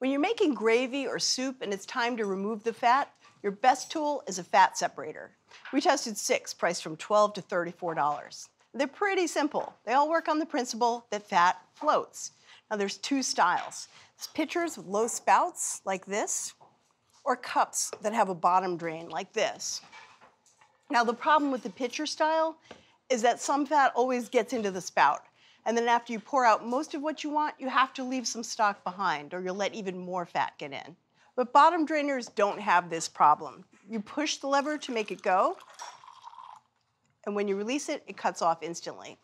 When you're making gravy or soup and it's time to remove the fat, your best tool is a fat separator. We tested six, priced from 12 to $34. They're pretty simple. They all work on the principle that fat floats. Now there's two styles. There's pitchers with low spouts, like this, or cups that have a bottom drain, like this. Now the problem with the pitcher style is that some fat always gets into the spout. And then after you pour out most of what you want, you have to leave some stock behind or you'll let even more fat get in. But bottom drainers don't have this problem. You push the lever to make it go, and when you release it, it cuts off instantly.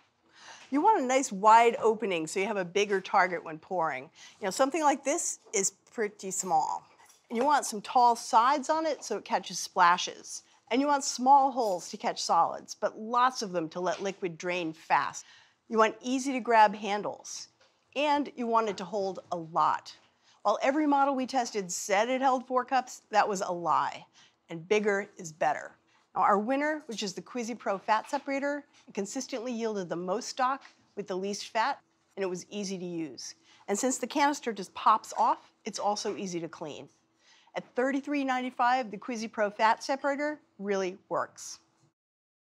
You want a nice wide opening so you have a bigger target when pouring. You know, something like this is pretty small. And you want some tall sides on it so it catches splashes. And you want small holes to catch solids, but lots of them to let liquid drain fast. You want easy to grab handles. And you want it to hold a lot. While every model we tested said it held four cups, that was a lie. And bigger is better. Now our winner, which is the Cuisipro Fat Separator, consistently yielded the most stock with the least fat, and it was easy to use. And since the canister just pops off, it's also easy to clean. At $33.95, the Cuisipro Fat Separator really works.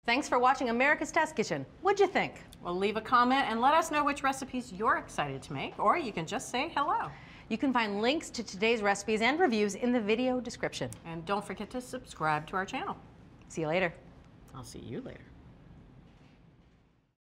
Thanks for watching America's Test Kitchen. What'd you think? Well, leave a comment and let us know which recipes you're excited to make, or you can just say hello. You can find links to today's recipes and reviews in the video description. And don't forget to subscribe to our channel. See you later. I'll see you later.